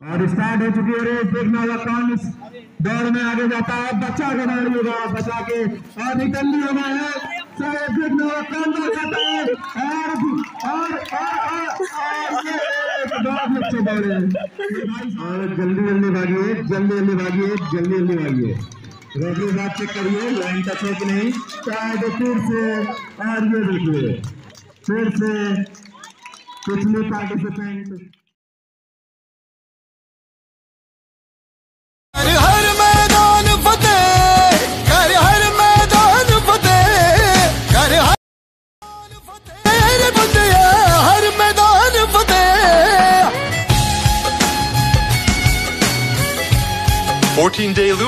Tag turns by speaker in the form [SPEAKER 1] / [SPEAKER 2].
[SPEAKER 1] और स्टार्ट हो चुकी है रेस, देखना होगा कौन इस दौड़ में आगे जाता है। बच्चा के दौड़िएगा बचा के। और निकलनी होना है शायद देखना होगा कौन दौड़ जाता है। और और और दौड़े जल्दी जल्दी भागिए, जल्दी जल्दी भागिए, जल्दी जल्दी भागिए। रेफरी बात चेक करिए, लाइन है कि नहीं? शायद फिर से, और ये देखिए, फिर से पिछले पार्टिसिपेंट
[SPEAKER 2] 14 day loop.